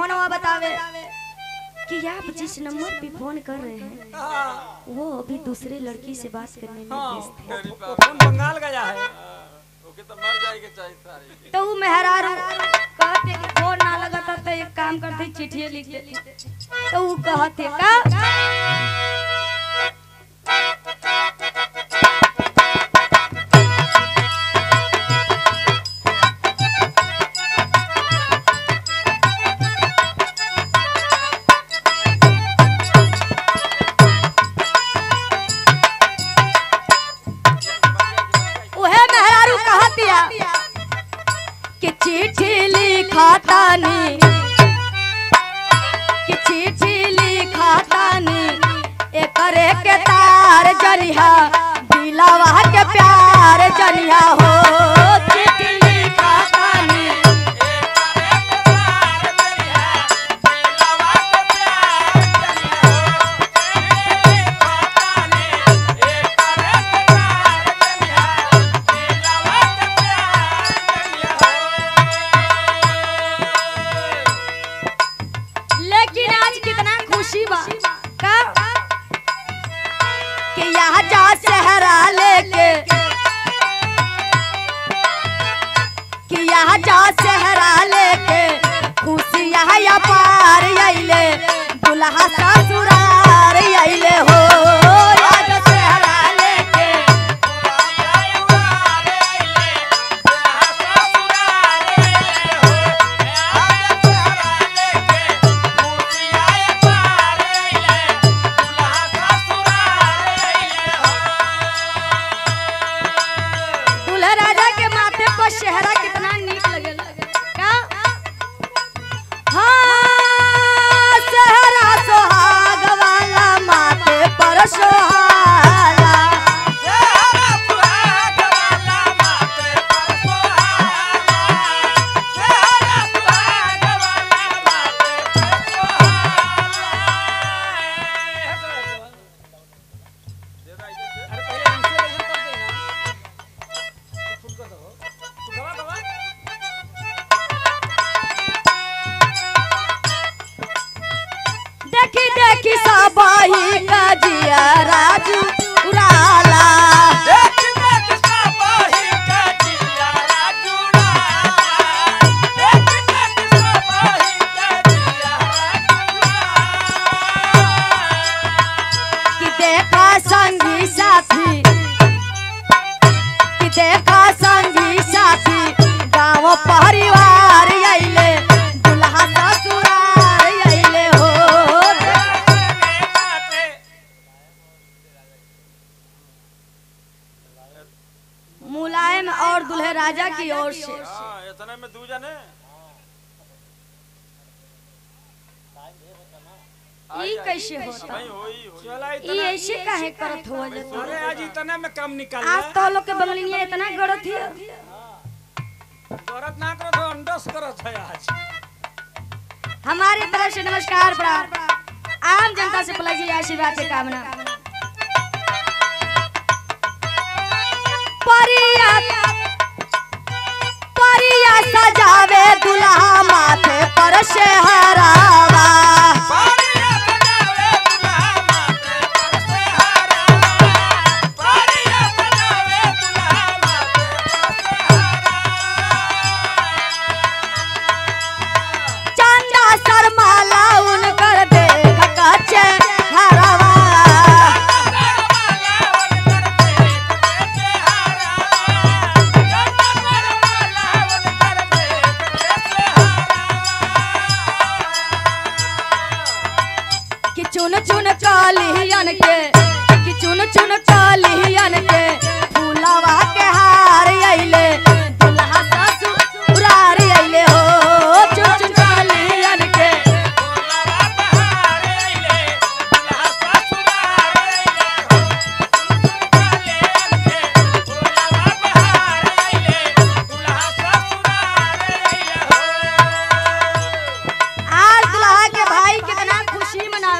लगावे तब बतावे। कि आप जिस नंबर पे फ़ोन कर रहे हैं हाँ, वो अभी दूसरे लड़की से बात करने में व्यस्त है। फ़ोन बंगाल गया है। ओके तो मर जाएगी चाहिए सारी। तो वो मेहरारू कहते कि फ़ोन ना लगाता तो एक काम करते चिट्ठी लिख देते तो वो कहते का जनिहा दिलावा के प्यार चलिया हो। मुलायम और दुल्हे राजा की ओर से। हाँ इतने में दू जने कैसे होता? इतना। ऐसे काहे करत अरे आज इतने में कम निकाल आज तो लोग के बंगलिया इतना गड़त है। ज़रूरत ना करो तो अंडस करत है आज। हमारी तरफ़ से नमस्कार प्रणाम आम जनता से पलाई जी आशीर्वाद की कामना। परिया सजावे दुल्हा माथे पर शहरावा।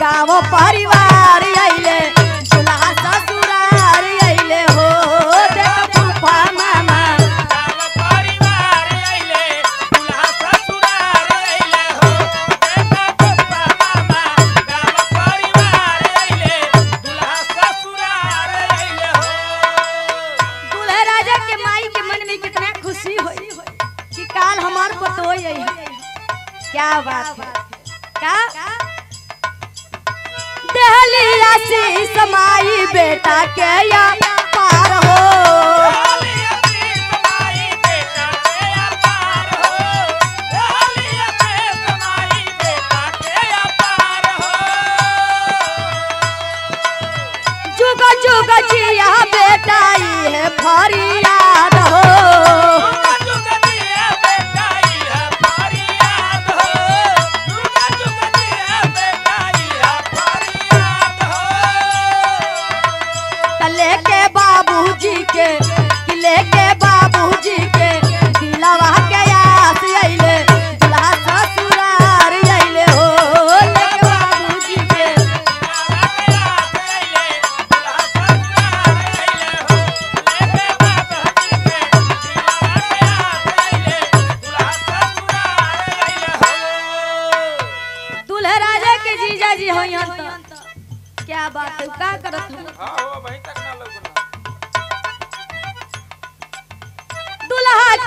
गाँव परिवार अइले दुल्हा ससुरार अइले हो फूफा मामा। दूल्हे राजा के माई के मन में कितना खुशी होई। कि काल हमार पतो यही क्या बात है। क्या? दहली आशीष माई बेटा के या पार हो। जुग जुग जिया बेटा ये फरियाद हो।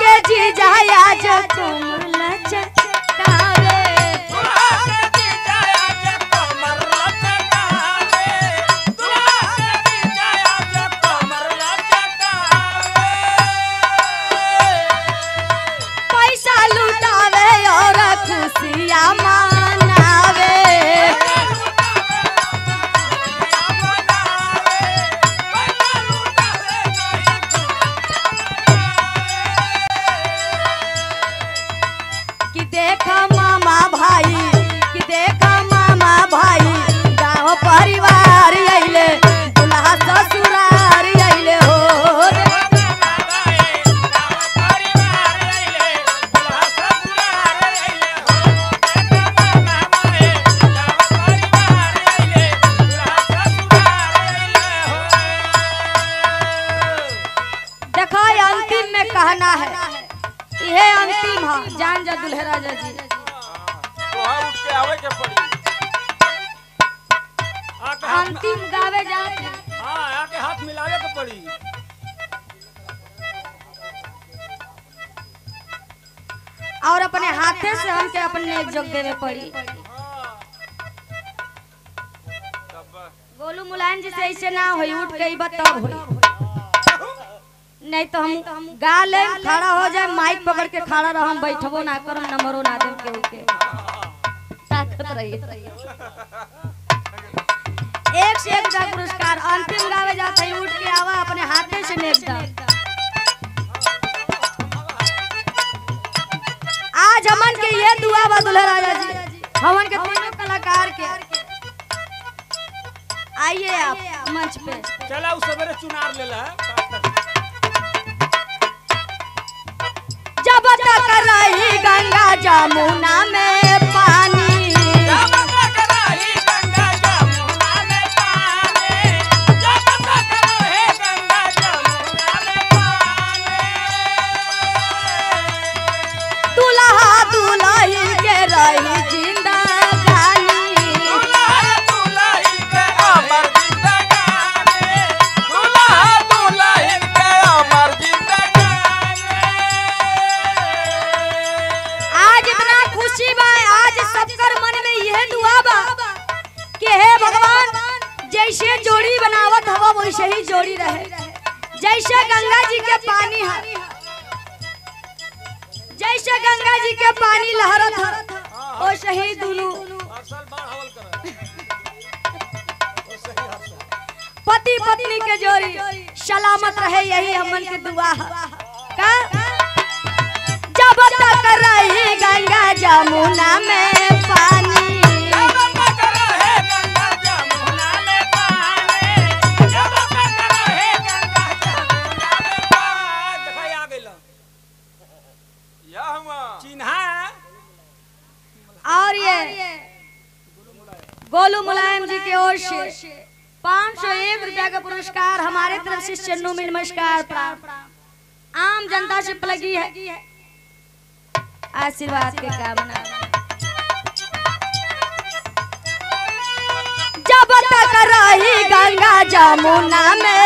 दुल्हा जी जाया जा तुम। और अपने हाथे से हमके अपने एक जग देवे पड़ी। हाँ गोलू मुलायम जी से ऐसे ना होई उठ के ही बताओ नहीं तो हम गा ले खड़ा हो जाए माइक पकड़ के खड़ा रह हम बैठबो ना करम नंबरो ना देम के उके ताकत रही। एक से एक पुरस्कार अंतिम गावे जाते उठ के आवा अपने हाथे से नेक हमन के ये दुआ बा दुल्हा राजा जी। हमन के तीनों कलाकार के। आइए आप मंच पे। चला उस सवेरे चुनार ले ला जब तक रही गंगा जमुना में जैसे गंगा जी के पानी लहरत ओ शहीद पति पत्नी के जोड़ी सलामत रहे, यही हम के दुआ का? जब तक रही गंगा जमुना में पानी रुपया का पुरस्कार, हमारे तरफ़ से चन्नू में नमस्कार प्राप्त। आम जनता से प्लगी है। आशीर्वाद के कामना। जब तक रही गंगा जमुना में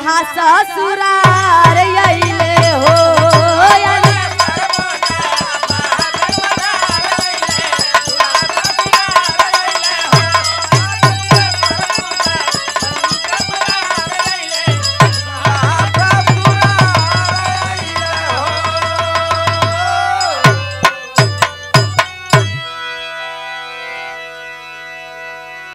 मजार ससुरार